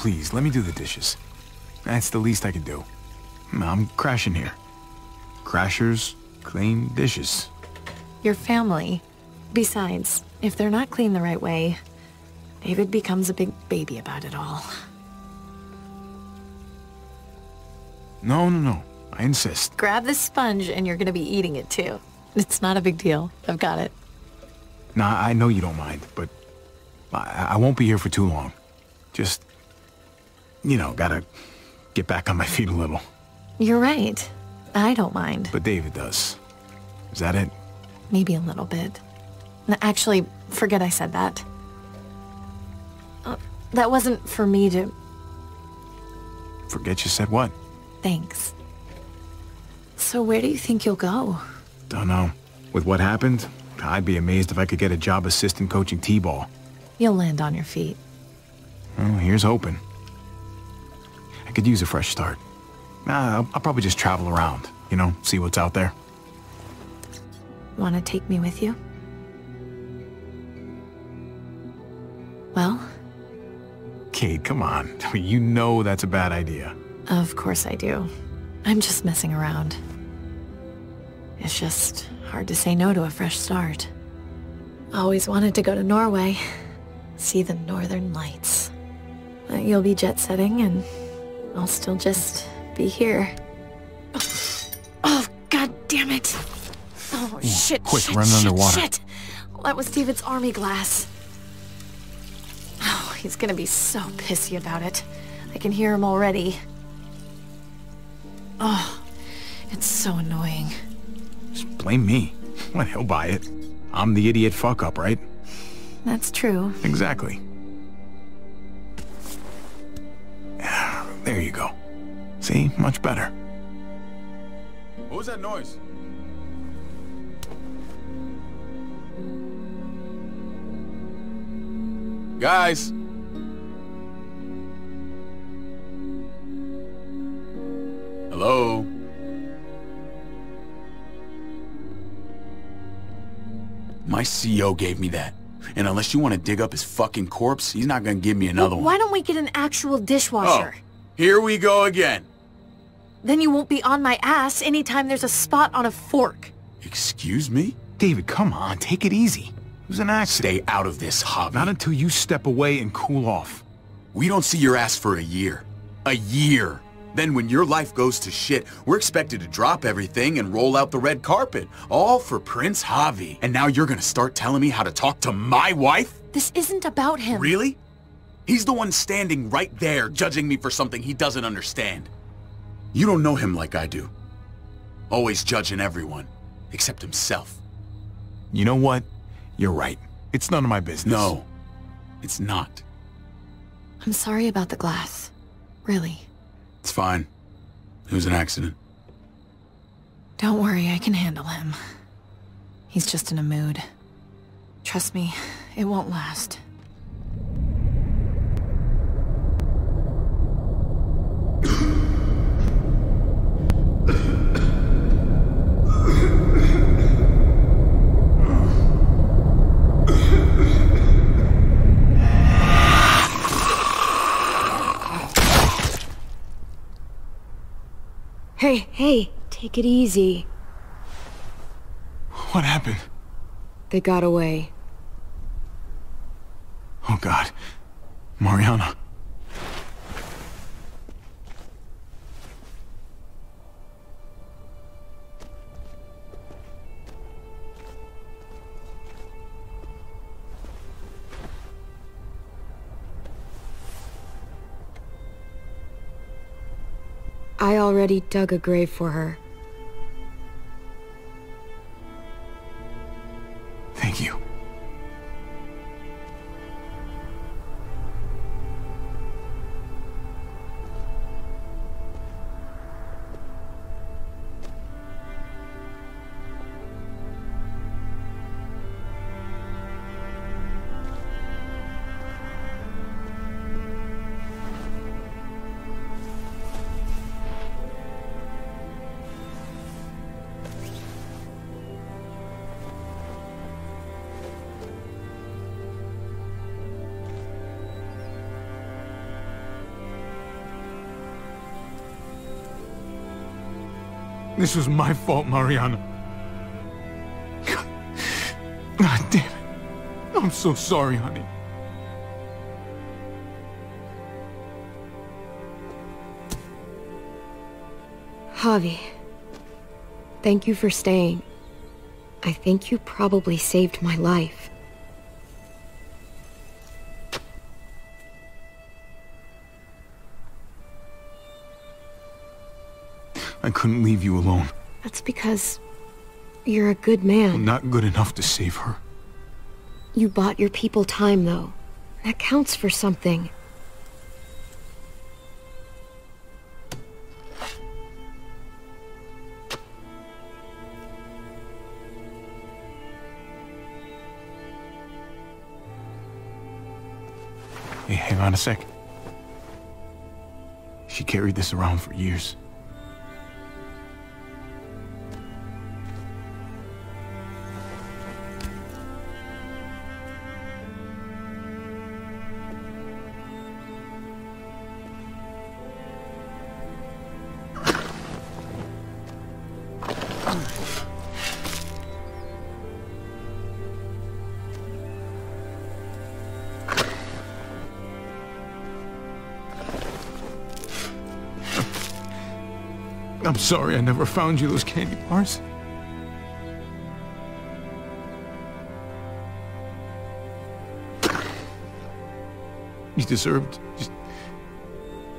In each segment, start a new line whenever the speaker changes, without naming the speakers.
please, let me do the dishes. That's the least I can do. I'm crashing here. Crashers clean dishes.
Your family. Besides, if they're not clean the right way, David becomes a big baby about it all.
No, no, no. I insist.
Grab the sponge and you're gonna be eating it too. It's not a big deal. I've got it.
Nah, I know you don't mind, but I, I won't be here for too long. Just, you know, gotta get back on my feet a little.
You're right. I don't mind.
But David does. Is that it?
Maybe a little bit. No, Actually, forget I said that. Uh, that wasn't for me to...
Forget you said what?
Thanks. So where do you think you'll go?
Don't know. With what happened, I'd be amazed if I could get a job assistant coaching T-ball.
You'll land on your feet.
Well, here's hoping. I could use a fresh start. I'll, I'll probably just travel around, you know, see what's out there.
Want to take me with you? Well,
Kate, come on. You know that's a bad idea.
of course I do. I'm just messing around. It's just hard to say no to a fresh start. Always wanted to go to Norway, see the northern lights. You'll be jet setting and I'll still just be here. Oh, oh god damn it. Oh, shit,
quick,
shit,
run
shit,
underwater.
Shit. That was David's army glass. Oh, he's gonna be so pissy about it. I can hear him already. Oh, it's so annoying.
Just blame me. What, he'll buy it. I'm the idiot fuck-up, right?
That's true.
Exactly. There you go. See? Much better.
What was that noise? Guys! Hello? My CO gave me that. And unless you want to dig up his fucking corpse, he's not gonna give me another one.
Why don't we get an actual
Oh,
dishwasher?
Here we go again.
Then you won't be on my ass anytime there's a spot on a fork.
Excuse me?
David, come on, take it easy. It was an accident.
Stay out of this, Javi.
Not until you step away and cool off.
We don't see your ass for a year. A year. Then when your life goes to shit, we're expected to drop everything and roll out the red carpet. All for Prince Javi. And now you're gonna start telling me how to talk to my wife?
This isn't about him.
Really? He's the one standing right there judging me for something he doesn't understand. You don't know him like I do. Always judging everyone, except himself.
You know what? You're right. It's none of my business.
No, it's not.
I'm sorry about the glass. Really.
It's fine. It was an accident.
Don't worry, I can handle him. He's just in a mood. Trust me, it won't last.
Hey, hey, take it easy.
What happened?
They got away.
Oh, God. Mariana.
I already dug a grave for her.
Thank you. This was my fault, Mariana. God, God damn it. I'm so sorry, honey.
Javi, thank you for staying. I think you probably saved my life.
I couldn't leave you alone.
That's because you're a good
I'm
man.
not good enough to save her.
You bought your people time, though. That counts for something.
Hey, hang on a sec. She carried this around for years. Sorry I never found you those candy bars. You deserved just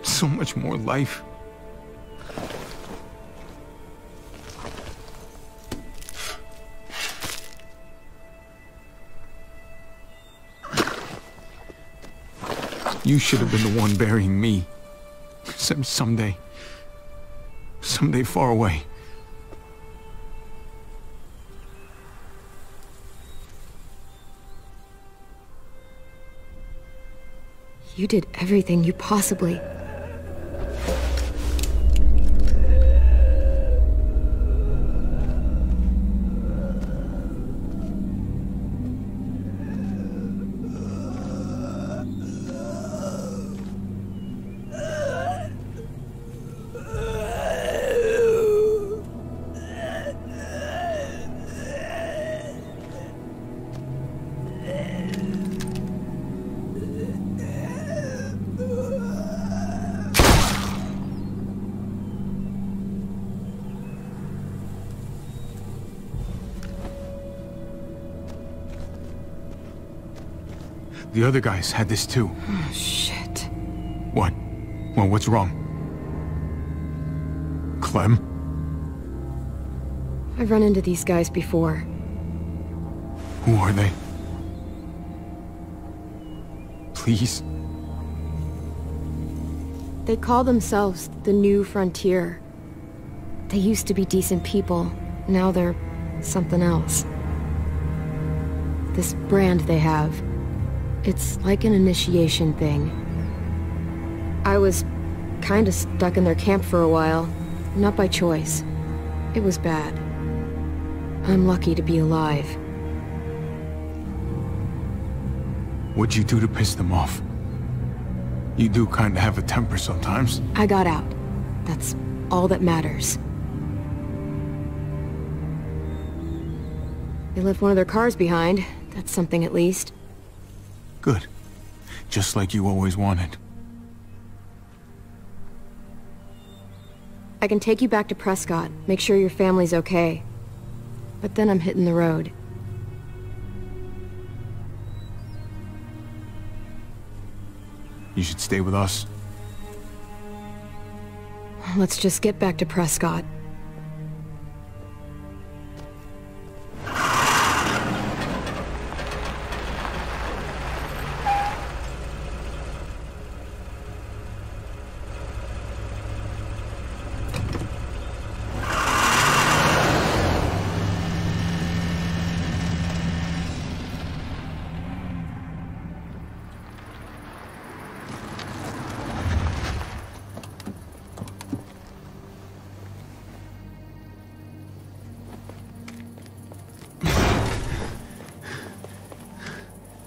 so much more life. You should have been the one burying me. Some someday. Someday far away.
You did everything you possibly...
The other guys had this too.
Oh, Shit.
What? Well, what's wrong? Clem?
I've run into these guys before.
Who are they? Please?
They call themselves the New Frontier. They used to be decent people. Now they're something else. This brand they have. It's like an initiation thing. I was kinda stuck in their camp for a while. Not by choice. It was bad. I'm lucky to be alive.
What'd you do to piss them off? You do kinda have a temper sometimes.
I got out. That's all that matters. They left one of their cars behind. That's something at least.
Good. Just like you always wanted.
I can take you back to Prescott, make sure your family's okay. But then I'm hitting the road.
You should stay with us.
Let's just get back to Prescott.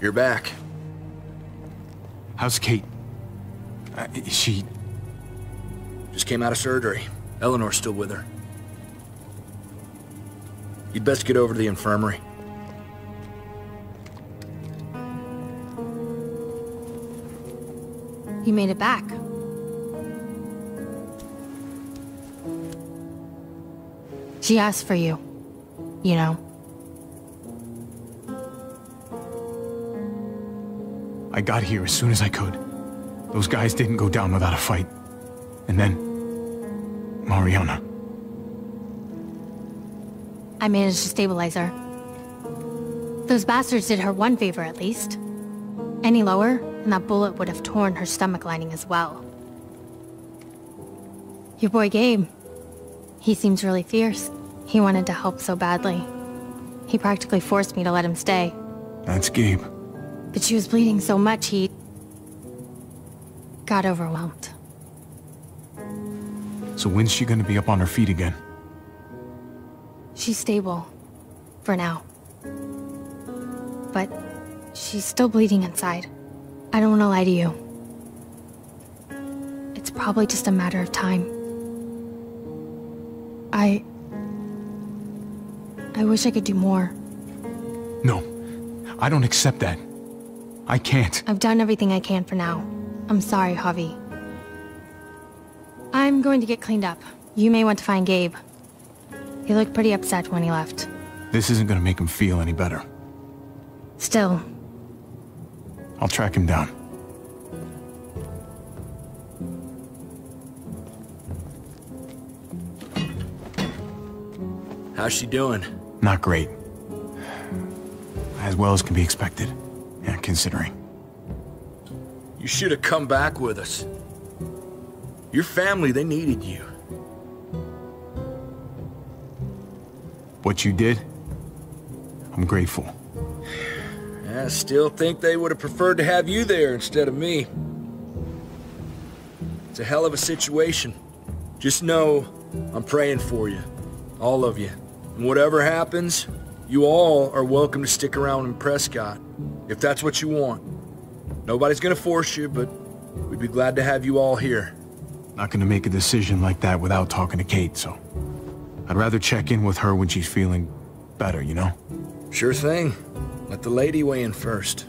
You're back.
How's Kate? Uh, is she...
Just came out of surgery. Eleanor's still with her. You'd best get over to the infirmary.
You made it back. She asked for you. You know.
I got here as soon as I could. Those guys didn't go down without a fight. And then... Mariana.
I managed to stabilize her. Those bastards did her one favor at least. Any lower, and that bullet would have torn her stomach lining as well. Your boy Gabe. He seems really fierce. He wanted to help so badly. He practically forced me to let him stay.
That's Gabe.
But she was bleeding so much he... got overwhelmed.
So when's she gonna be up on her feet again?
She's stable. For now. But she's still bleeding inside. I don't want to lie to you. It's probably just a matter of time. I... I wish I could do more.
No. I don't accept that. I can't.
I've done everything I can for now. I'm sorry, Javi. I'm going to get cleaned up. You may want to find Gabe. He looked pretty upset when he left.
This isn't gonna make him feel any better.
Still,
I'll track him down.
How's she doing?
Not great. As well as can be expected. Considering.
You should have come back with us. Your family, they needed you.
What you did, I'm grateful.
I still think they would have preferred to have you there instead of me. It's a hell of a situation. Just know I'm praying for you. All of you. And whatever happens, you all are welcome to stick around in Prescott. If that's what you want. Nobody's gonna force you, but we'd be glad to have you all here.
Not gonna make a decision like that without talking to Kate, so... I'd rather check in with her when she's feeling better, you know?
Sure thing. Let the lady weigh in first.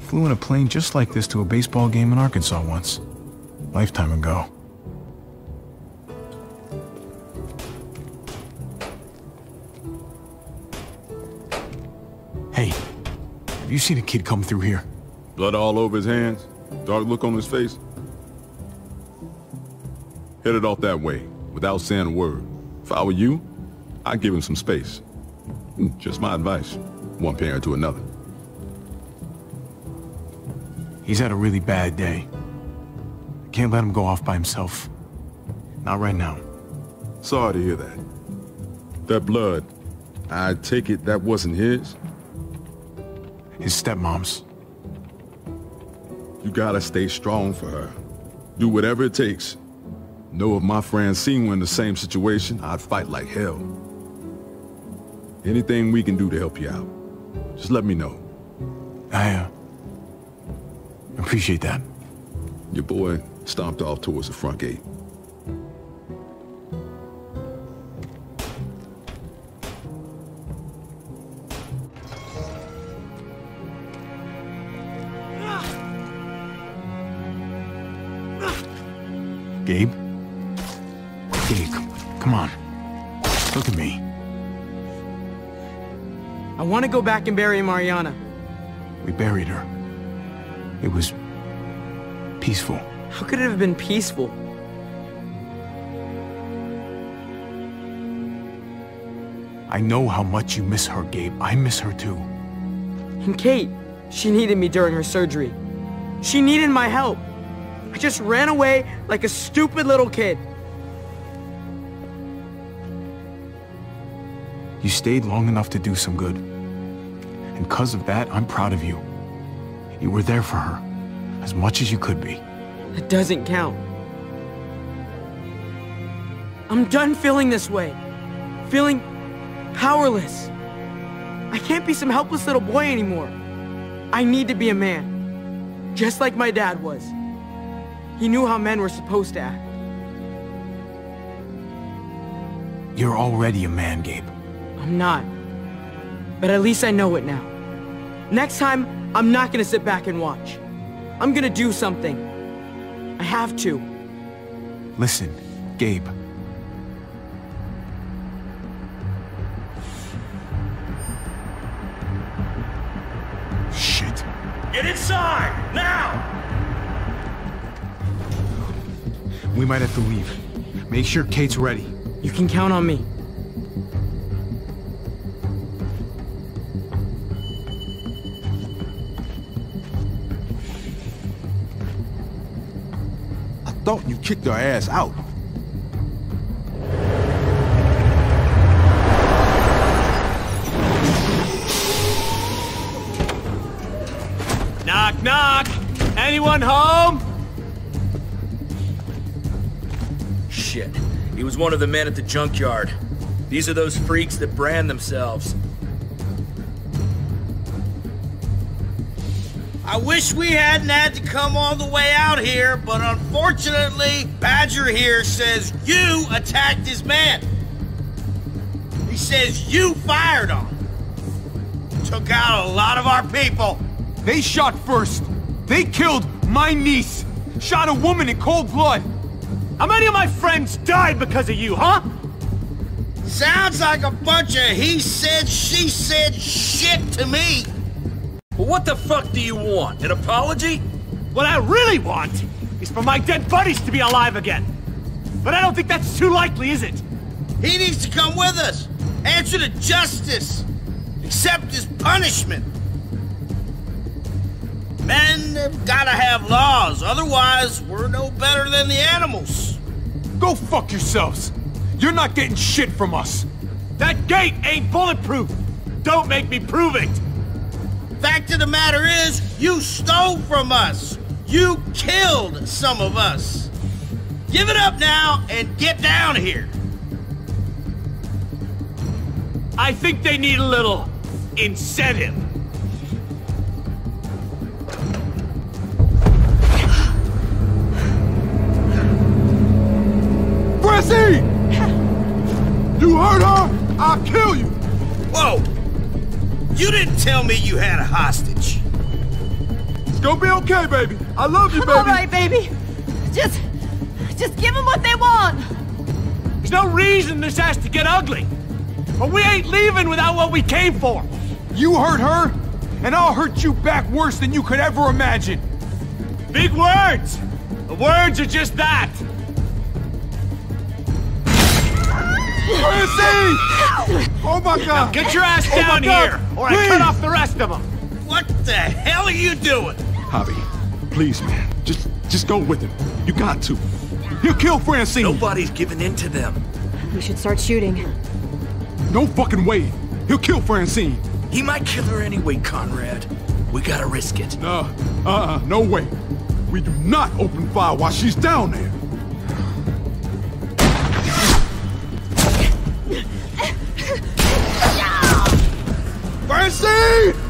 Flew in a plane just like this to a baseball game in Arkansas once. Lifetime ago. Have you seen a kid come through here?
Blood all over his hands, dark look on his face. Headed off that way, without saying a word. If I were you, I'd give him some space. Hmm, Just my advice. One parent to another.
He's had a really bad day. I can't let him go off by himself. Not right now.
Sorry to hear that. That blood, I take it that wasn't his?
His stepmom's.
You gotta stay strong for her. Do whatever it takes. Know if my friend seen one in the same situation, I'd fight like hell. Anything we can do to help you out, just let me know.
I, uh, appreciate that.
Your boy stomped off towards the front gate.
Gabe? Gabe, come on. Look at me.
I want to go back and bury Mariana.
We buried her. It was... peaceful.
How could it have been peaceful?
I know how much you miss her, Gabe. I miss her too.
And Kate, she needed me during her surgery. She needed my help. Just ran away like a stupid little kid.
You stayed long enough to do some good. And because of that, I'm proud of you. You were there for her, as much as you could be.
It doesn't count. I'm done feeling this way. Feeling powerless. I can't be some helpless little boy anymore. I need to be a man. Just like my dad was. He knew how men were supposed to act.
You're already a man, Gabe.
I'm not. But at least I know it now. Next time, I'm not gonna sit back and watch. I'm gonna do something. I have to.
Listen, Gabe. Shit.
Get inside! Now!
We might have to leave. Make sure Kate's ready.
You can count on me.
I thought you kicked her ass out.
Knock, knock! Anyone home?
Was one of the men at the junkyard. These are those freaks that brand themselves.
I wish we hadn't had to come all the way out here, but unfortunately, Badger here says you attacked his man. He says you fired on him. Took out a lot of our people.
They shot first. They killed my niece. Shot a woman in cold blood.
How many of my friends died because of you, huh?
Sounds like a bunch of he said, she said shit to me.
Well, what the fuck do you want? An apology?
What I really want is for my dead buddies to be alive again. But I don't think that's too likely, is it?
He needs to come with us. Answer to justice. Accept his punishment. Men have gotta have laws, otherwise we're no better than the animals.
Go fuck yourselves. You're not getting shit from us.
That gate ain't bulletproof. Don't make me prove it.
Fact of the matter is, you stole from us. You killed some of us. Give it up now and get down here.
I think they need a little incentive.
Francie! You hurt her? I'll kill you!
Whoa! You didn't tell me you had a hostage.
It's gonna be okay, baby. I love you,
I'm
baby.
all right, baby. Just, just give them what they want.
There's no reason this has to get ugly. But we ain't leaving without what we came for.
You hurt her, and I'll hurt you back worse than you could ever imagine.
Big words. The words are just that.
Francie! Oh my god!
Get your ass
Oh
down
God,
here, or I cut off the rest of them.
What the hell are you doing?
Javi, please, man. Just, just go with him. You got to. He'll kill Francine.
Nobody's giving in to them.
We should start shooting.
No fucking way. He'll kill Francine.
He might kill her anyway, Conrad. We gotta risk it.
No, uh-uh, no way. We do not open fire while she's down there. Francine!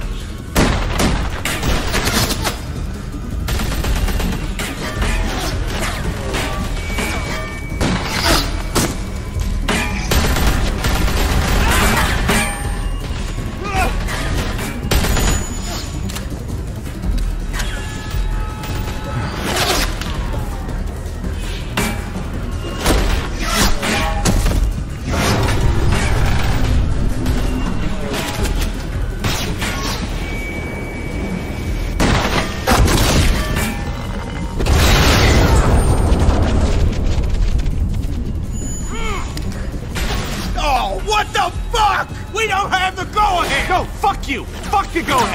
You. Fuck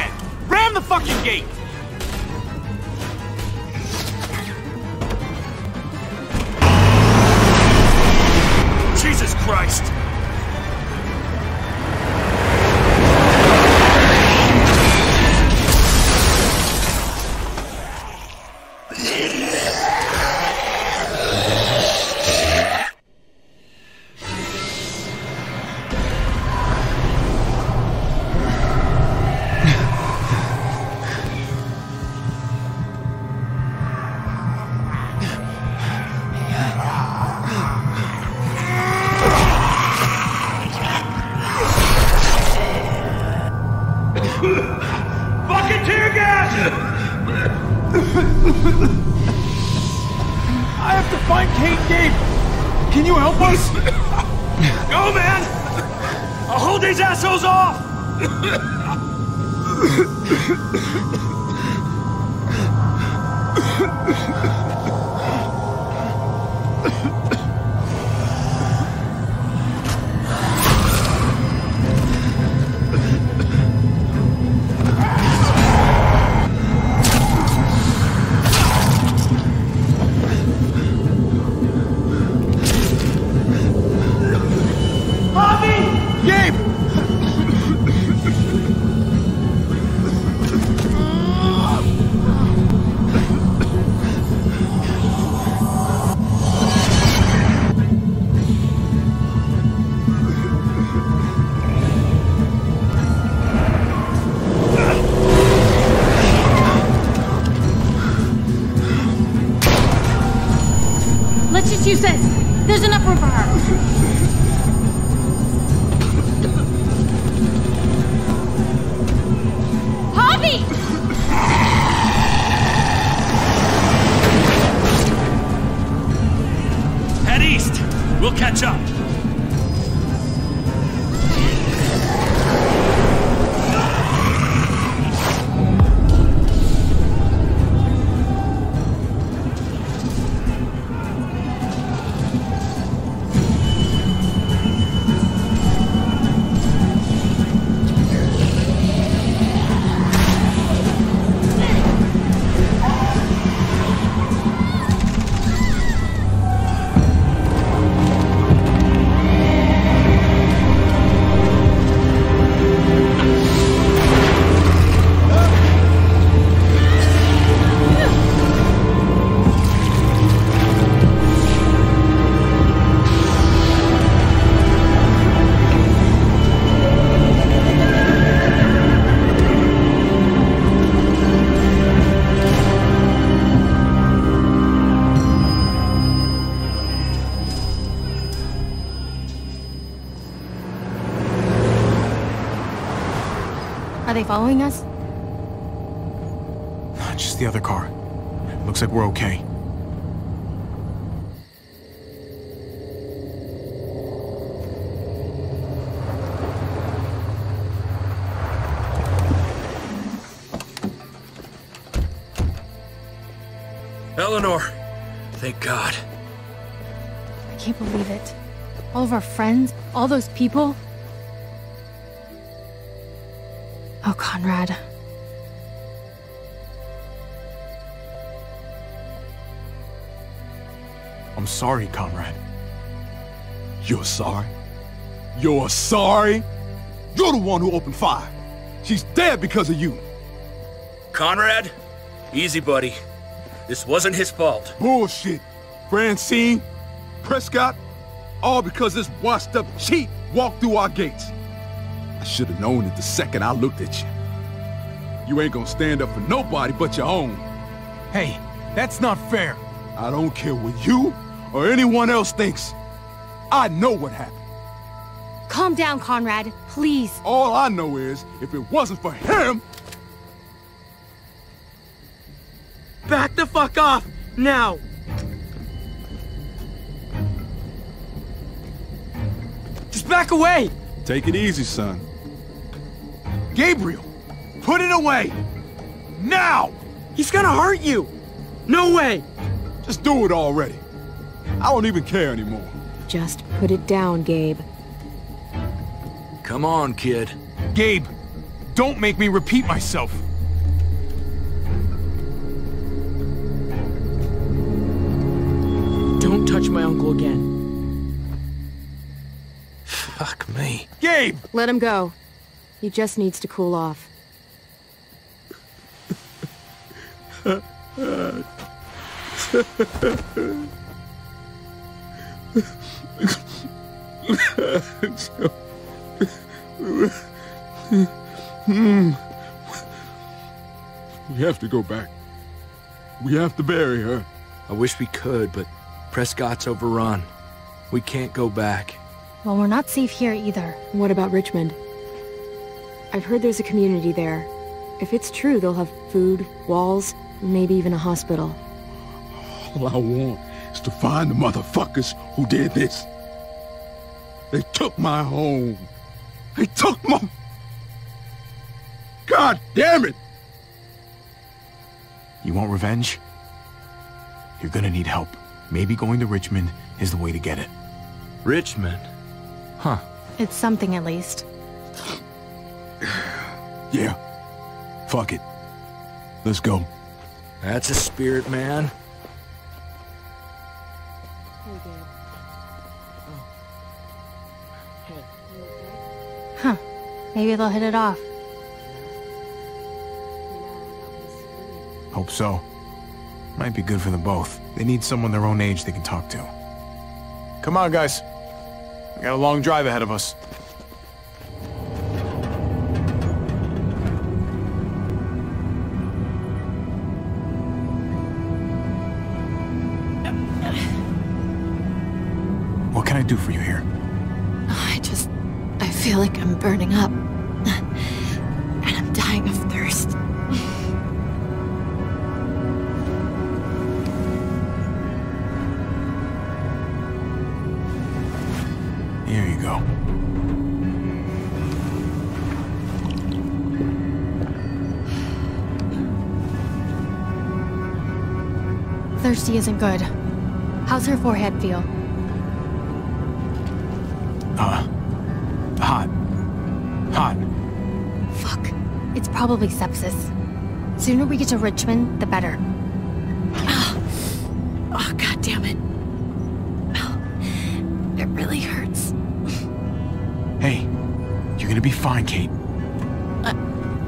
Are they following us?
Not Just the other car. Looks like we're okay.
Eleanor! Thank God.
I can't believe it. All of our friends, all those people. Oh, Conrad.
I'm sorry, Conrad.
You're sorry? You're sorry? You're the one who opened fire. She's dead because of you.
Conrad? Easy, buddy. This wasn't his fault.
Bullshit. Francine, Prescott, all because this washed up cheat walked through our gates. I should have known it the second I looked at you. You ain't gonna stand up for nobody but your own.
Hey, that's not fair.
I don't care what you or anyone else thinks. I know what happened.
Calm down, Conrad. Please.
All I know is, if it wasn't for him,
Back the fuck off! Now! Just back away!
take it easy, son.
Gabriel, put it away! Now!
He's gonna hurt you! No way!
Just do it already. I don't even care anymore.
Just put it down, Gabe.
Come on, kid.
Gabe, don't make me repeat myself.
Don't touch my uncle again.
Fuck me.
Gabe!
Let him go. He just needs to cool off.
We have to go back. We have to bury her.
I wish we could, but Prescott's overrun. We can't go back.
Well, we're not safe here either.
What about Richmond? I've heard there's a community there. If it's true, they'll have food, walls, maybe even a hospital.
All I want is to find the motherfuckers who did this. They took my home. They took my... God damn it!
You want revenge? You're gonna need help. Maybe going to Richmond is the way to get it.
Richmond?
Huh.
It's something at least.
Yeah. Fuck it. Let's go.
That's a spirit, man. Oh.
Huh. Maybe they'll hit it off.
Hope so. Might be good for them both. They need someone their own age they can talk to. Come on, guys. We got a long drive ahead of us. Do for you here?
Oh, I just... I feel like I'm burning up. And I'm dying of thirst.
Here you go.
Thirsty isn't good. How's her forehead feel? Fuck. It's probably sepsis. Sooner we get to Richmond, the better. Ah.
Oh, god damn it. Oh, it really hurts.
Hey, you're gonna be fine, Kate.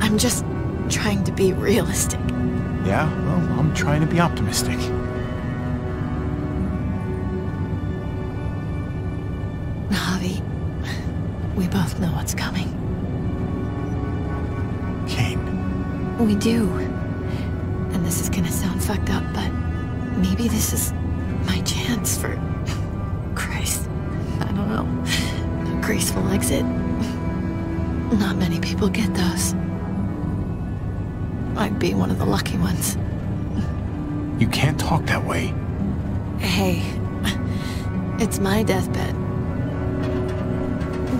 I'm just trying to be realistic.
Yeah? Well, I'm trying to be optimistic.
Javi, we both know what's coming. We do. And this is gonna sound fucked up, but maybe this is my chance for... Christ. I don't know. A graceful exit. Not many people get those. I'd be one of the lucky ones.
You can't talk that way.
Hey, it's my deathbed.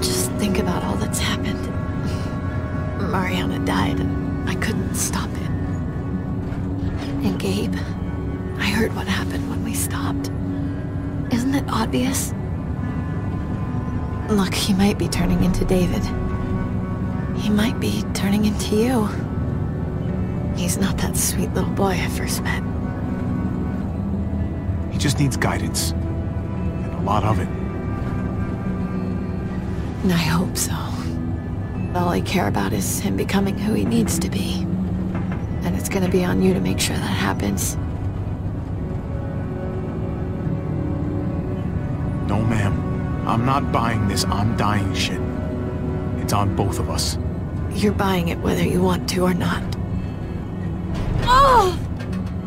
Just think about all that's happened. Mariana died, couldn't stop it. And Gabe, I heard what happened when we stopped. Isn't it obvious? Look, he might be turning into David. He might be turning into you. He's not that sweet little boy I first met.
He just needs guidance. And a lot of it.
And I hope so. All I care about is him becoming who he needs to be. And it's gonna be on you to make sure that happens.
No, ma'am. I'm not buying this I'm dying shit. It's on both of us.
You're buying it whether you want to or not. Oh!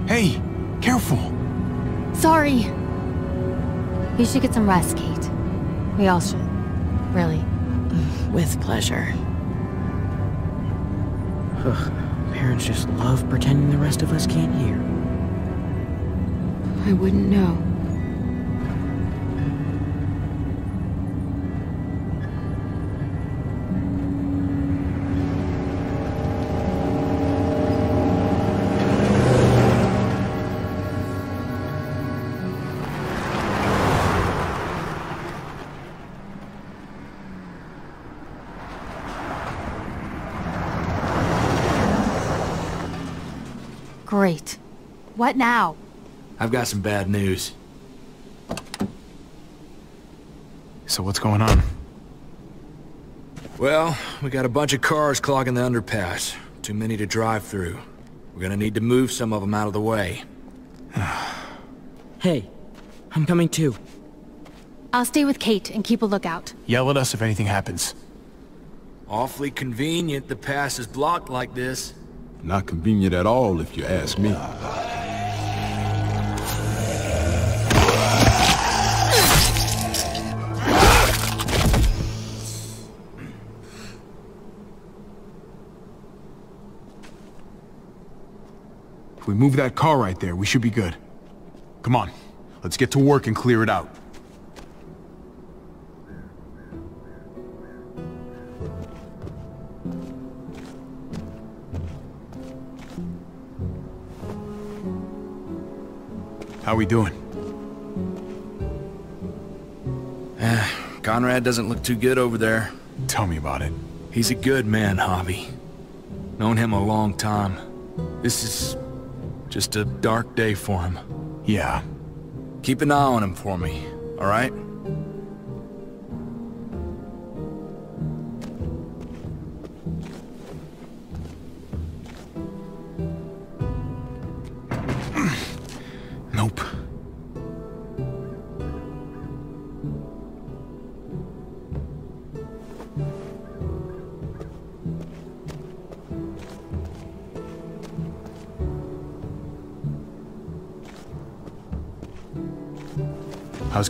Hey, careful.
Sorry. You should get some rest, Kate. We all should. Really.
With pleasure.
Parents just love pretending the rest of us can't hear.
I wouldn't know.
Great. What now?
I've got some bad news.
So what's going on?
Well, we got a bunch of cars clogging the underpass. Too many to drive through. We're gonna need to move some of them out of the way.
Hey, I'm coming too.
I'll stay with Kate and keep a lookout.
Yell at us if anything happens.
Awfully convenient the pass is blocked like this.
Not convenient at all, if you ask me.
If we move that car right there, we should be good. Come on. Let's get to work and clear it out. How we doing?
Eh, Conrad doesn't look too good over there.
Tell me about it.
He's a good man, Javi. Known him a long time. This is just a dark day for him.
Yeah.
Keep an eye on him for me, all right?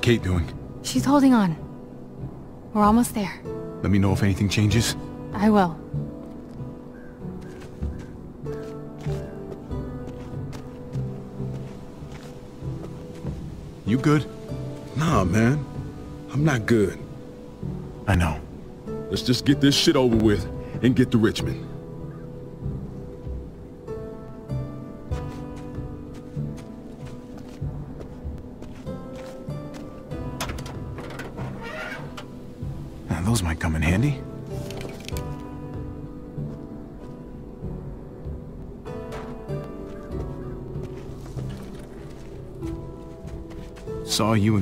Kate doing?
She's holding on. We're almost there.
Let me know if anything changes.
I will.
You good?
Nah, man. I'm not good.
I know.
Let's just get this shit over with and get to Richmond.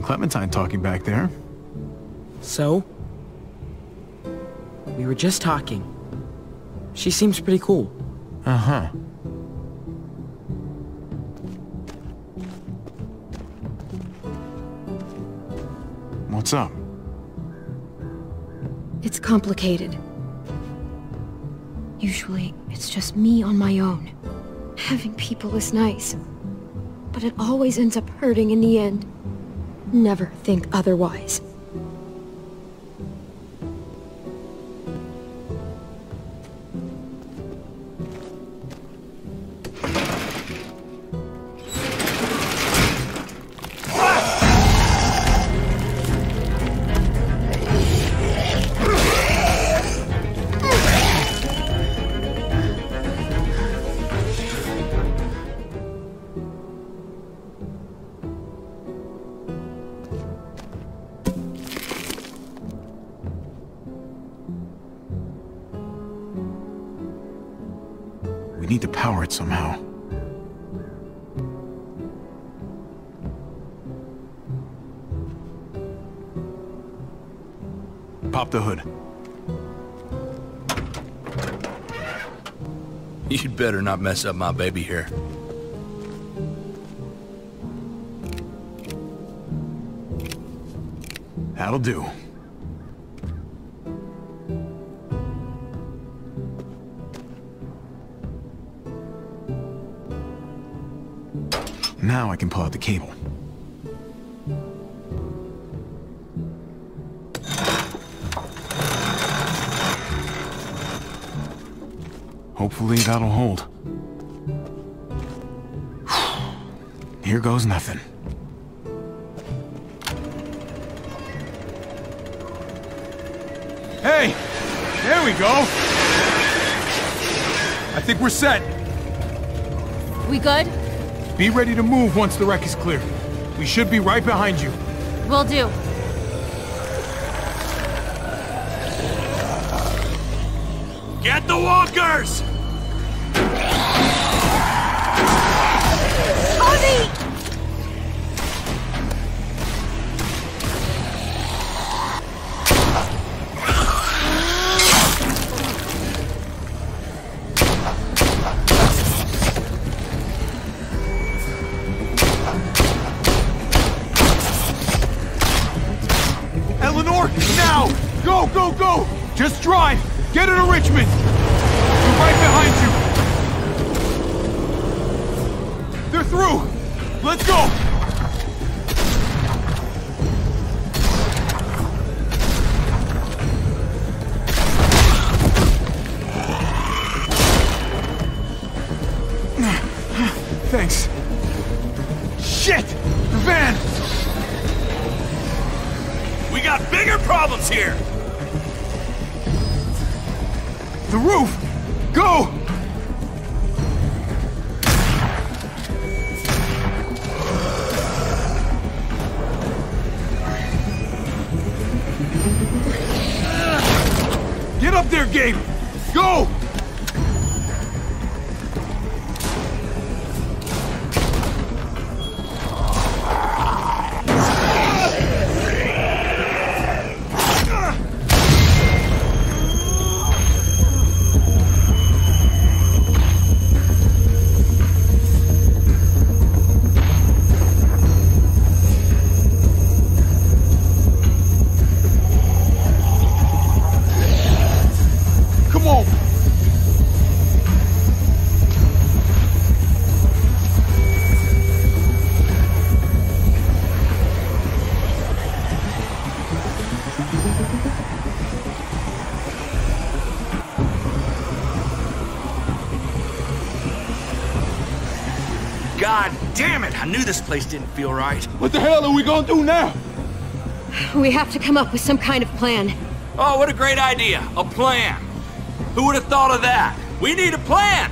Clementine talking back there.
So? We were just talking. She seems pretty cool.
Uh-huh. What's up?
It's complicated. Usually, it's just me on my own. Having people is nice. But it always ends up hurting in the end. Never think otherwise.
Pop the hood.
You'd better not mess up my baby here.
That'll do. Now I can pull out the cable. Hopefully that'll hold. Here goes nothing. Hey! There we go! I think we're set.
We good?
Be ready to move once the wreck is clear. We should be right behind you.
Will do.
Get
her to Richmond! We're right behind you! They're through! Let's go!
I knew this place didn't feel right.
What the hell are we gonna do now?
We have to come up with some kind of plan.
Oh, what a great idea. A plan. Who would have thought of that? We need a plan.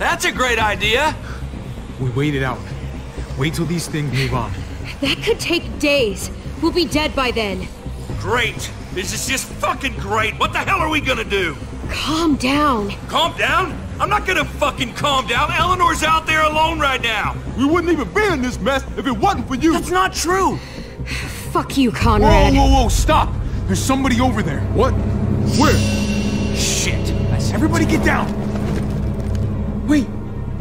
That's a great idea.
We wait it out. Wait till these things move on.
That could take days. We'll be dead by then.
Great. This is just fucking great. What the hell are we gonna do?
Calm down.
Calm down? I'm not gonna fucking calm down. Eleanor's out there alone right now.
We wouldn't even be in this mess if it wasn't for you.
That's not true.
Fuck you,
Whoa,
Conrad.
whoa, whoa, whoa, stop! There's somebody over there.
What? Where?
Shit. I said
Everybody get down!
Wait,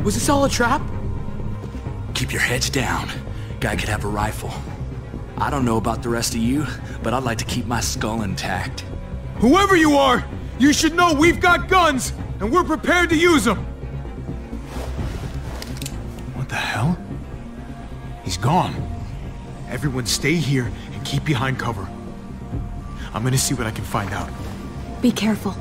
was this all a trap?
Keep your heads down. Guy could have a rifle. I don't know about the rest of you, but I'd like to keep my skull intact.
Whoever you are, you should know we've got guns, and we're prepared to use them. What the hell? He's gone. Everyone stay here and keep behind cover. I'm gonna see what I can find out.
Be careful.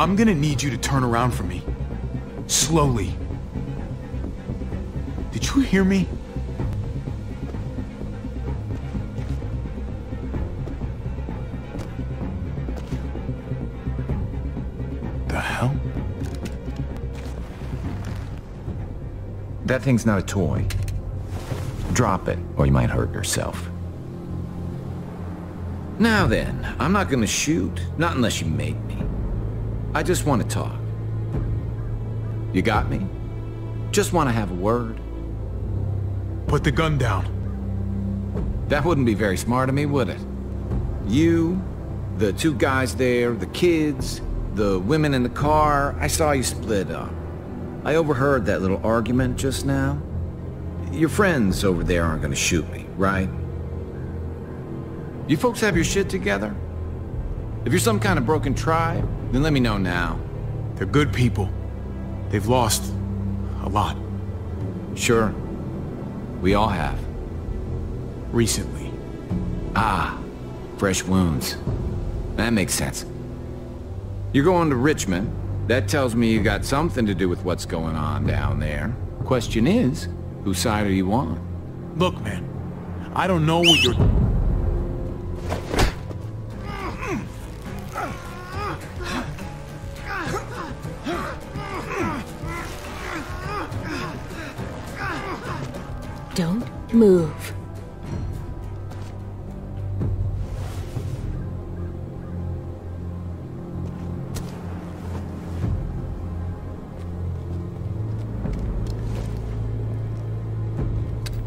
I'm gonna need you to turn around for me. Slowly. Did you hear me? The hell?
That thing's not a toy. Drop it, or you might hurt yourself. Now then, I'm not gonna shoot, not unless you make. I just want to talk. You got me? Just want to have a word.
Put the gun down.
That wouldn't be very smart of me, would it? You, the two guys there, the kids, the women in the car, I saw you split up. I overheard that little argument just now. Your friends over there aren't gonna shoot me, right? You folks have your shit together? If you're some kind of broken tribe, then let me know now.
They're good people. They've lost a lot
Sure. We all have.
recently.
Ah, fresh wounds. That makes sense. You're going to Richmond. That tells me you got something to do with what's going on down there. Question is, whose side are you on?
Look, man, I don't know what you're...
move.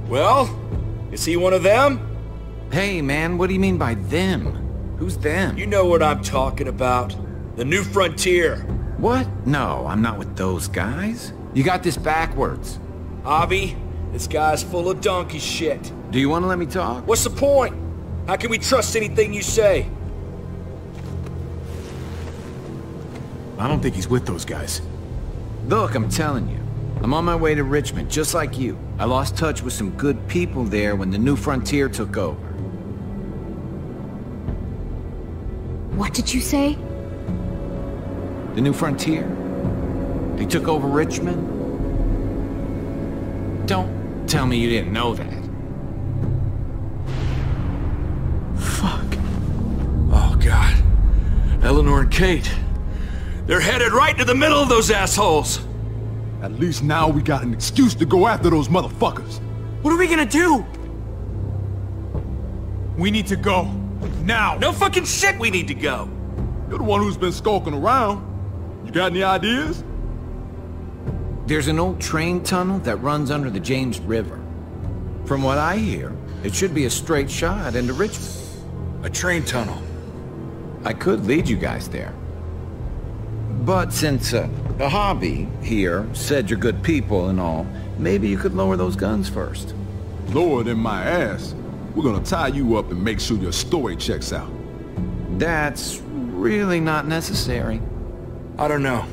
Well, is he one of them?
Hey, man, what do you mean by them? Who's them?
You know what I'm talking about. The New Frontier.
What? No, I'm not with those guys. You got this backwards.
Javi, this guy's full of donkey shit.
Do you want to let me talk?
What's the point? How can we trust anything you say?
I don't think he's with those guys.
Look, I'm telling you. I'm on my way to Richmond, just like you. I lost touch with some good people there when the New Frontier took over.
What did you say?
The New Frontier? They took over Richmond? Don't tell me you didn't know that.
Fuck. Oh, God. Eleanor and Kate. They're headed right to the middle of those assholes.
At least now we got an excuse to go after those motherfuckers.
What are we gonna do?
We need to go. Now!
No fucking shit we need to go.
You're the one who's been skulking around. You got any ideas?
There's an old train tunnel that runs under the James River. From what I hear, it should be a straight shot into Richmond.
A train tunnel.
I could lead you guys there. But since uh, a hobby here said you're good people and all, maybe you could lower those guns first.
Lower than my ass. We're gonna tie you up and make sure your story checks out.
That's really not necessary.
I don't know.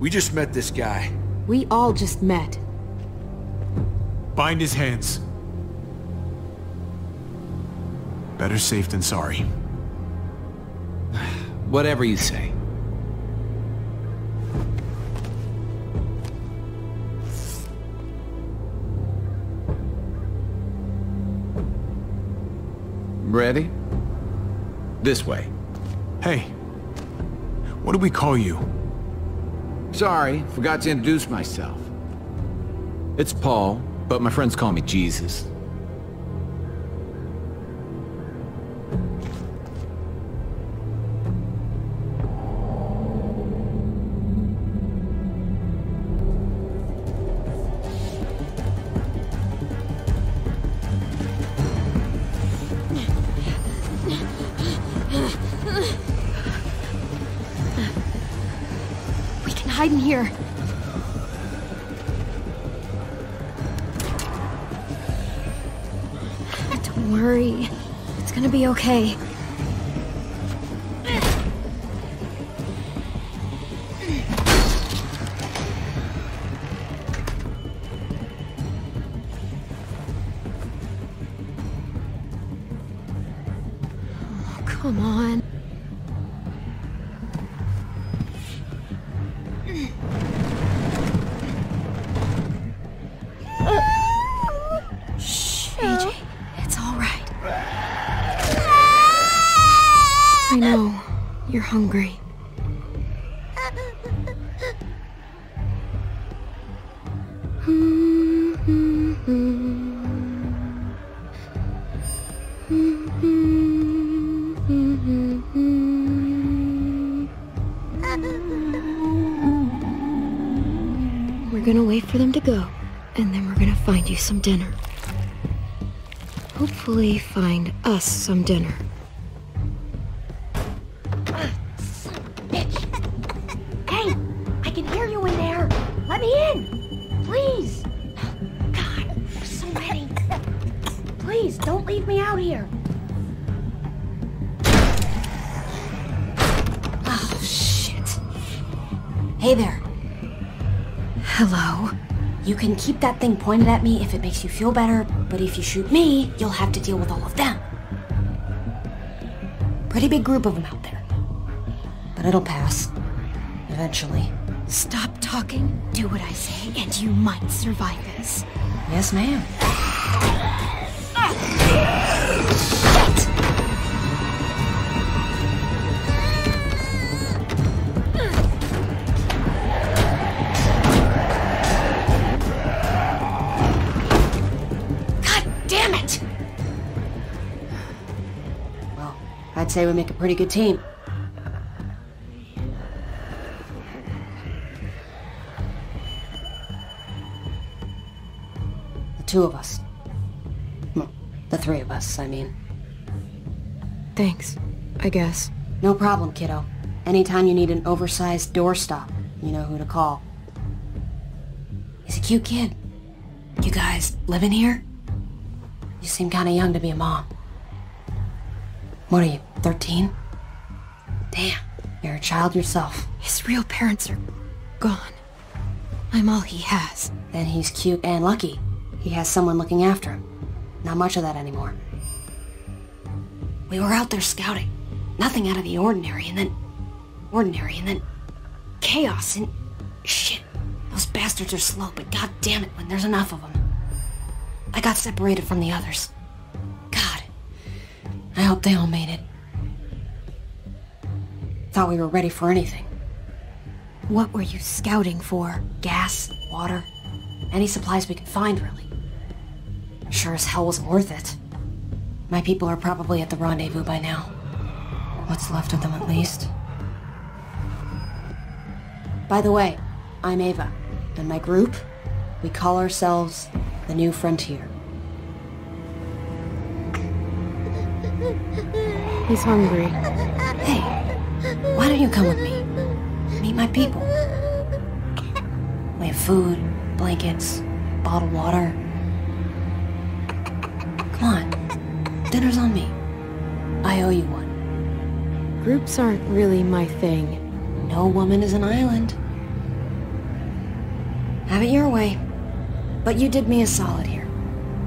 We just met this guy.
We all just met.
Bind his hands. Better safe than sorry.
Whatever you say. Ready? This way.
Hey, what do we call you?
Sorry, forgot to introduce myself. It's Paul, but my friends call me Jesus.
Hopefully find us some dinner.
Hey, I can hear you in there. Let me in, please. God, so many. Please, don't leave me out here. Oh, shit. Hey there. You can keep that thing pointed at me if it makes you feel better, but if you shoot me, you'll have to deal with all of them. Pretty big group of them out there. But it'll pass. Eventually.
Stop talking, do what I say, and you might survive this.
Yes, ma'am. Ah! Say we make a pretty good team. The two of us. Well, the three of us, I mean.
Thanks, I guess.
No problem, kiddo. Anytime you need an oversized doorstop, you know who to call. He's a cute kid. You guys living here? You seem kinda young to be a mom. What are you, 13? Damn, you're a child yourself.
His real parents are gone. I'm all he has.
Then he's cute and lucky. He has someone looking after him. Not much of that anymore. We were out there scouting. Nothing out of the ordinary, and then... Ordinary, and then... Chaos, and... Shit. Those bastards are slow, but god damn it when there's enough of them. I got separated from the others. God. I hope they all made it. Thought we were ready for anything.
What were you scouting for?
Gas, water, any supplies we could find, really. Sure as hell wasn't worth it. My people are probably at the rendezvous by now. What's left of them, at least. By the way, I'm Ava, and my group, we call ourselves the New Frontier.
He's hungry.
Don't you come with me? Meet my people. We have food, blankets, bottled water. Come on, dinner's on me. I owe you one.
Groups aren't really my thing.
No woman is an island. Have it your way. But you did me a solid here.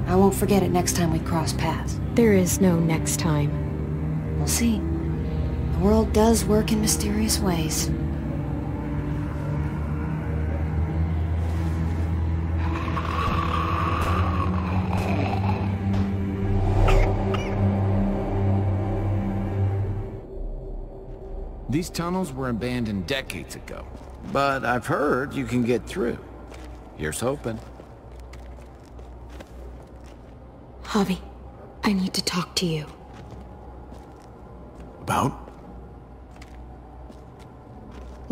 I won't forget it next time we cross paths.
There is no next time.
We'll see. The world does work in mysterious ways.
These tunnels were abandoned decades ago, but I've heard you can get through. Here's hoping.
Javi, I need to talk to you.
About?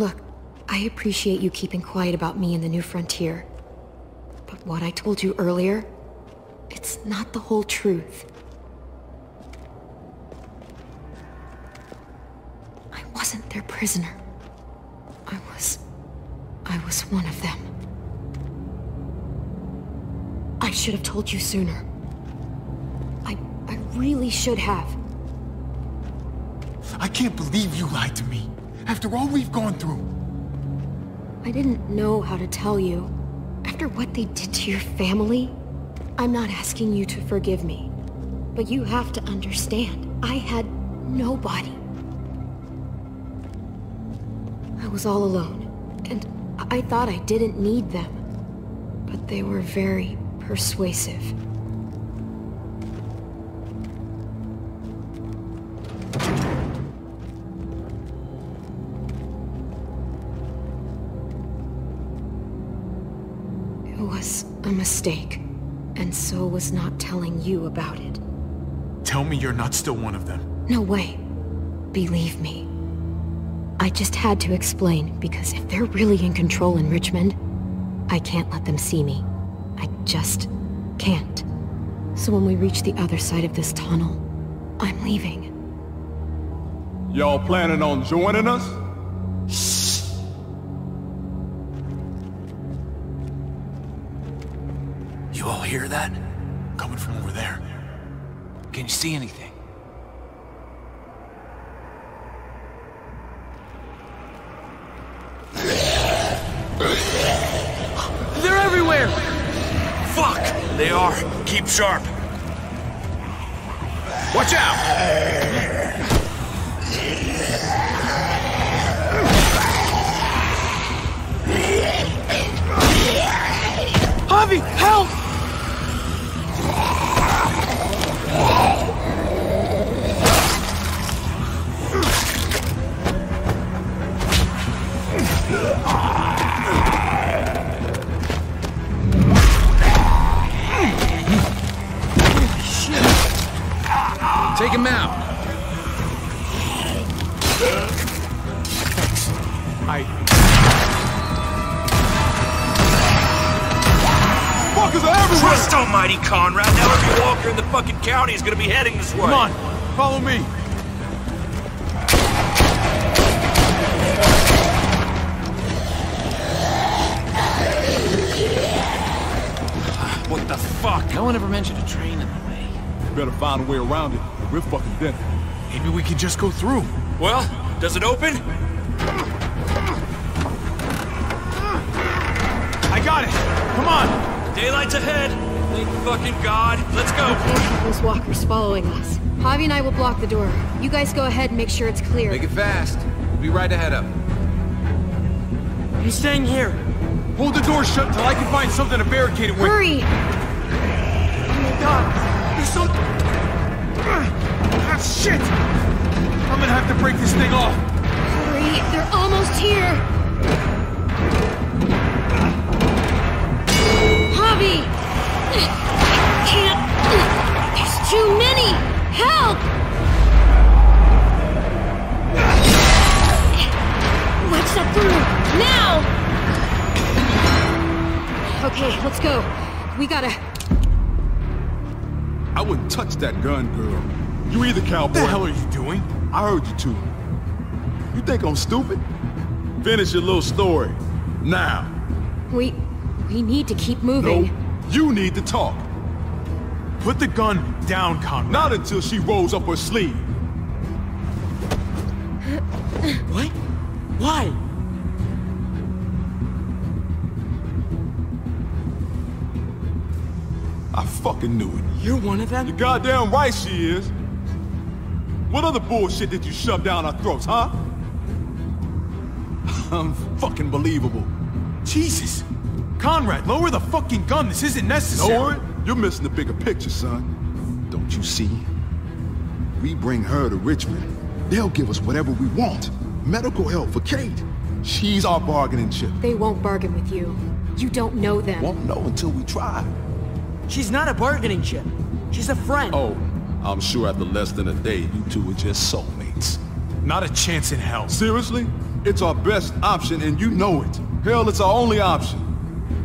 Look, I appreciate you keeping quiet about me and the New Frontier. But what I told you earlier, it's not the whole truth. I wasn't their prisoner. I was... I was one of them. I should have told you sooner. I... I really should have.
I can't believe you lied to me. After all we've gone through.
I didn't know how to tell you. After what they did to your family, I'm not asking you to forgive me. But you have to understand, I had nobody. I was all alone, and I thought I didn't need them. But they were very persuasive. Mistake, and so was not telling you about it.
Tell me you're not still one of them.
No way. Believe me. I just had to explain, because if they're really in control in Richmond, I can't let them see me. I just can't. So when we reach the other side of this tunnel, I'm leaving.
Y'all planning on joining us?
That? Coming from over there. Can you see anything?
They're everywhere!
Fuck! They are. Keep sharp.
Watch out!
Javi, help!
Christ Conrad! Now every walker in the fucking county is gonna be heading this way.
Come on, follow me.
What the fuck?
No one ever mentioned a train in the way.
We better find a way around it. We're fucking dead.
Maybe we can just go through.
Well, does it open?
I got it. Come on.
Daylight's ahead. Thank fucking God. Let's go.
Those walkers following us. Javi and I will block the door. You guys go ahead and make sure it's clear.
Make it fast. We'll be right ahead of them.
He's staying here.
Hold the door shut until I can find something to barricade it with.
Hurry!
Oh my god. There's so...
Ah, shit! I'm gonna have to break this thing off.
Hurry! They're almost here! Too many! Help! Watch that get through! Now! Okay, let's go. We gotta...
I wouldn't touch that gun, girl. You either, cowboy.
What the hell are you doing?
I heard you too. You think I'm stupid? Finish your little story. Now.
We... we need to keep moving.
No, you need to talk.
Put the gun down, Conrad.
Not until she rolls up her sleeve.
What? Why?
I fucking knew it.
You're one of them?
You're goddamn right she is. What other bullshit did you shove down our throats, huh? Unfucking believable.
Jesus. Conrad, lower the fucking gun. This isn't necessary.
Lower it? You're missing the bigger picture, son. Don't you see? We bring her to Richmond. They'll give us whatever we want. Medical help for Kate. She's our bargaining chip.
They won't bargain with you. You don't know them.
Won't know until we try.
She's not a bargaining chip. She's a friend.
Oh, I'm sure after less than a day, you two are just soulmates.
Not a chance in hell.
Seriously? It's our best option and you know it. Hell, it's our only option.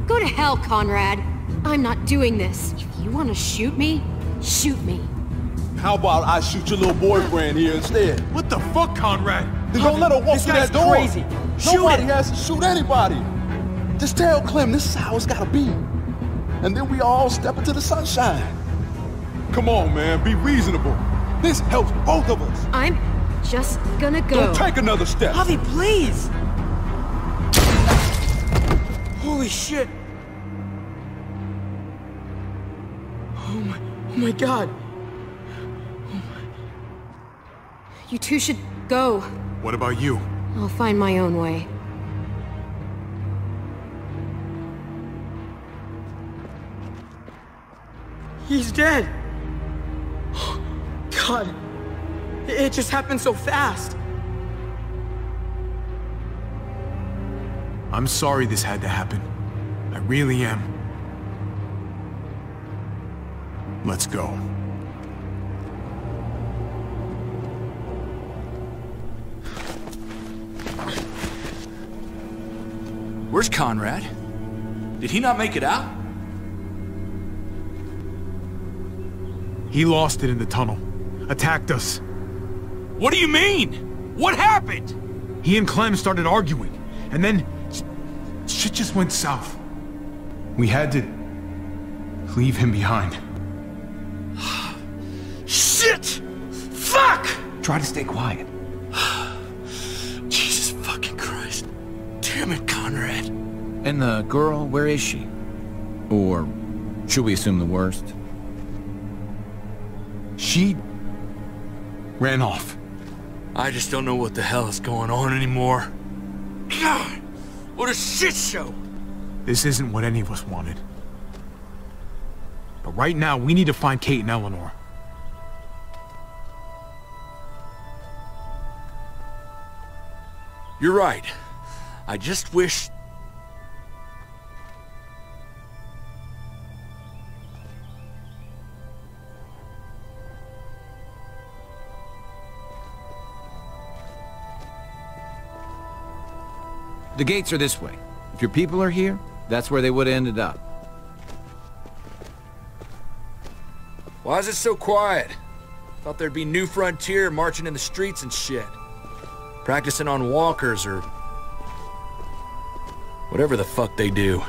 Go to hell, Conrad. I'm not doing this. If you want to shoot me, shoot me.
How about I shoot your little boyfriend here instead?
What the fuck, Conrad?
Then don't let her walk
This
through that door.
crazy. Shoot
Nobody
him.
has to shoot anybody. Just tell Clem this is how it's gotta be. And then we all step into the sunshine. Come on, man, be reasonable. This helps both of us.
I'm just gonna go.
Don't take another step.
Javi, please! Holy shit! My, oh my god.
You two should go.
What about you?
I'll find my own way.
He's dead! God, it it just happened so fast.
I'm sorry this had to happen. I really am. Let's go.
Where's Conrad? Did he not make it out?
He lost it in the tunnel. Attacked us.
What do you mean? What happened?
He and Clem started arguing, and then sh- shit just went south. We had to leave him behind.
Try to stay quiet.
Jesus fucking Christ. Damn it, Conrad.
And the girl, where is she? Or should we assume the worst?
She ran off.
I just don't know what the hell is going on anymore. God! What a shit show!
This isn't what any of us wanted. But right now, we need to find Kate and Eleanor.
You're right. I just wish...
The gates are this way. If your people are here, that's where they would have ended up.
Why is it so quiet? Thought there'd be New Frontier marching in the streets and shit. Practicing on walkers or... Whatever the fuck they do.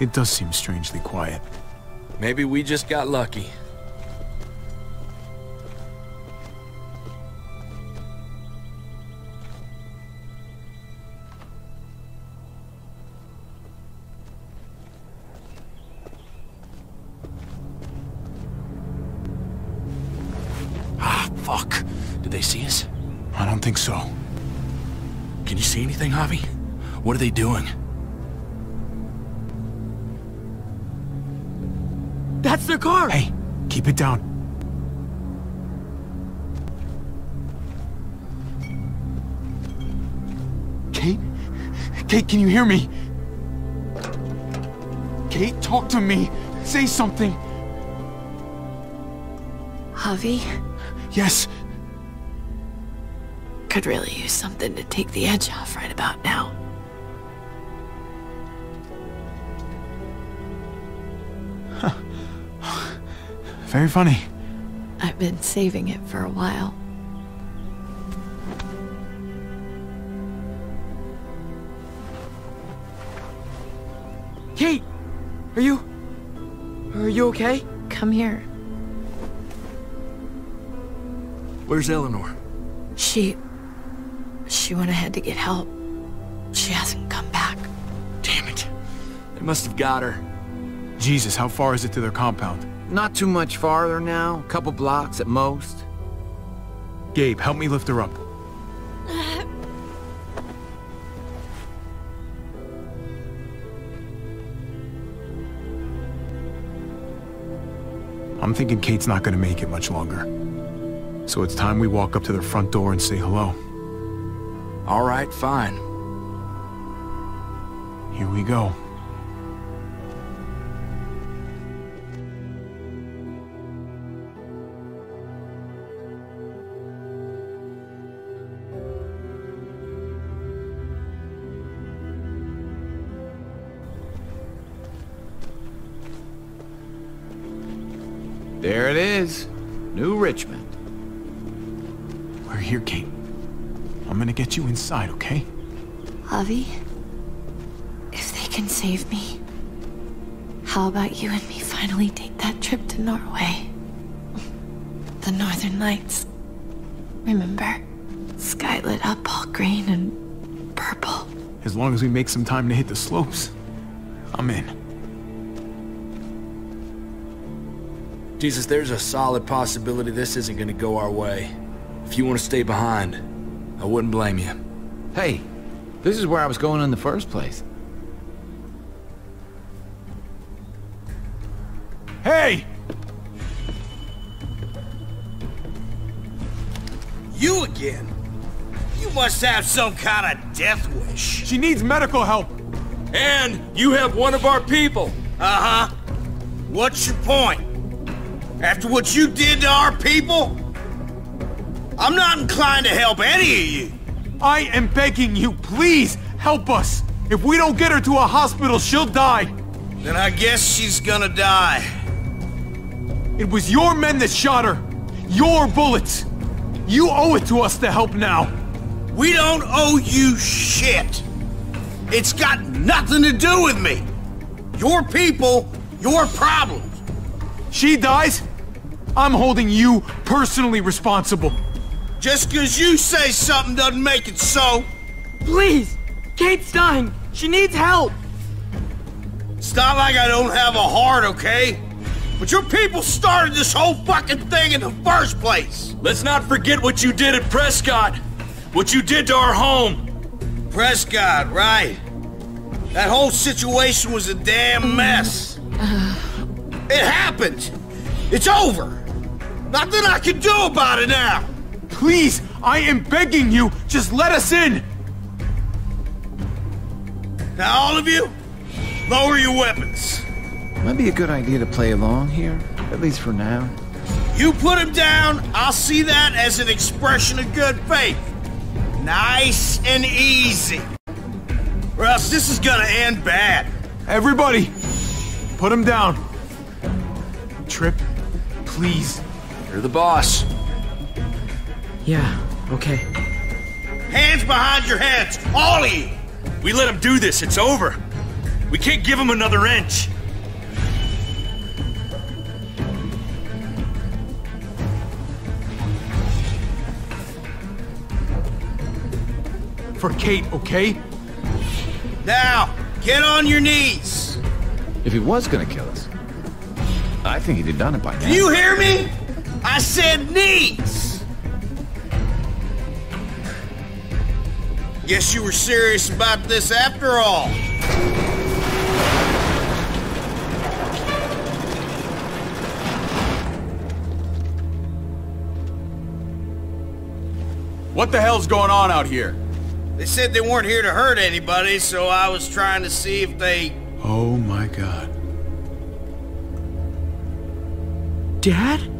It does seem strangely quiet.
Maybe we just got lucky.
Ah, fuck. Did they see us?
I don't think so.
Can you see anything, Javi? What are they doing?
That's their car!
Hey, keep it down. Kate? Kate, can you hear me? Kate, talk to me. Say something.
Javi
Yes,
could really use something to take the edge off right about now.
very funny.
I've been saving it for a while.
Kate! Are you... Are you okay?
Come here.
Where's Eleanor?
She... She went ahead to get help. She hasn't come back.
Damn it. They must have got her.
Jesus, how far is it to their compound?
Not too much farther now, a couple blocks at most.
Gabe, help me lift her up. I'm thinking Kate's not gonna make it much longer. So it's time we walk up to their front door and say hello.
All right, fine.
Here we go.
There it is. New Richmond.
We're here, Kate. I'm gonna get you inside, okay?
Javi, if they can save me, how about you and me finally take that trip to Norway? The Northern Lights. Remember? Sky lit up all green and purple.
As long as we make some time to hit the slopes, I'm in.
Jesus, there's a solid possibility this isn't gonna go our way. If you want to stay behind, I wouldn't blame you.
Hey, this is where I was going in the first place.
Hey!
You again? You must have some kind of death wish.
She needs medical help!
And you have one of our people.
Uh-huh. What's your point? After what you did to our people? I'm not inclined to help any of you.
I am begging you, please help us! If we don't get her to a hospital, she'll die!
Then I guess she's gonna die.
It was your men that shot her! Your bullets! You owe it to us to help now!
We don't owe you shit. It's got nothing to do with me. Your people, your problems.
She dies, I'm holding you personally responsible.
Just because you say something doesn't make it so.
Please! Kate's dying! She needs help!
It's not like I don't have a heart, okay? But your people started this whole fucking thing in the first place.
Let's not forget what you did at Prescott. What you did to our home.
Prescott, right. That whole situation was a damn mess. It happened. It's over. Nothing I can do about it now.
Please, I am begging you, just let us in!
Now, all of you, lower your weapons.
Might be a good idea to play along here, at least for now.
You put him down, I'll see that as an expression of good faith. Nice and easy. Or else this is gonna end bad.
Everybody, put him down. Tripp, please.
You're the boss.
Yeah, okay.
Hands behind your heads, all of you!
We let him do this, it's over. We can't give him another inch.
For Kate, okay?
Now, get on your knees!
If he was gonna kill us, I think he'd have done it by now.
Do you hear me? I said knees! Guess you were serious about this after all.
What the hell's going on out here?
They said they weren't here to hurt anybody, so I was trying to see if they...
Oh my god.
Dad?